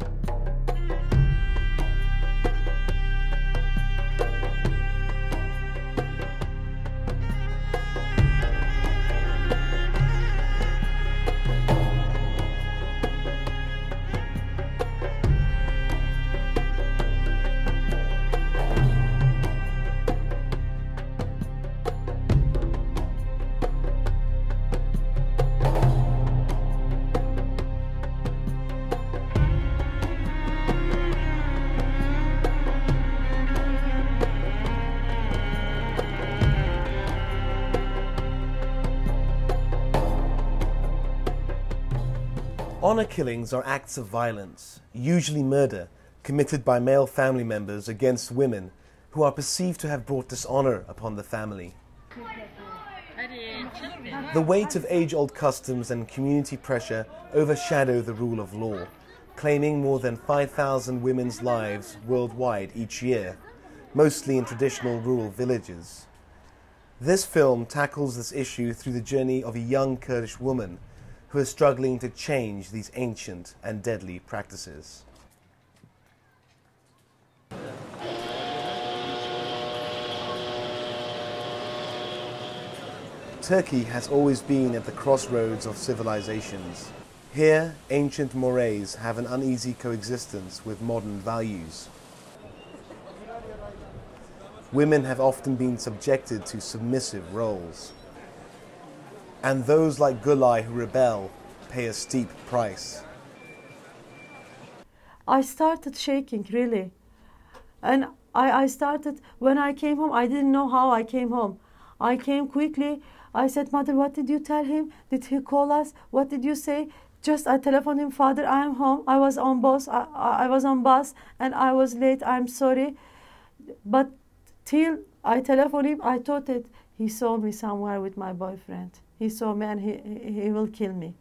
you Honor killings are acts of violence, usually murder, committed by male family members against women who are perceived to have brought dishonor upon the family. The weight of age old customs and community pressure overshadow the rule of law, claiming more than 5,000 women's lives worldwide each year, mostly in traditional rural villages. This film tackles this issue through the journey of a young Kurdish woman who is struggling to change these ancient and deadly practices. Turkey has always been at the crossroads of civilizations. Here, ancient mores have an uneasy coexistence with modern values. Women have often been subjected to submissive roles and those like Gulay who rebel pay a steep price. I started shaking really. And I, I started, when I came home, I didn't know how I came home. I came quickly. I said, Mother, what did you tell him? Did he call us? What did you say? Just I telephoned him, Father, I am home. I was on bus. I, I was on bus and I was late. I'm sorry. But till I telephoned him, I thought that he saw me somewhere with my boyfriend. He saw me and he, he will kill me.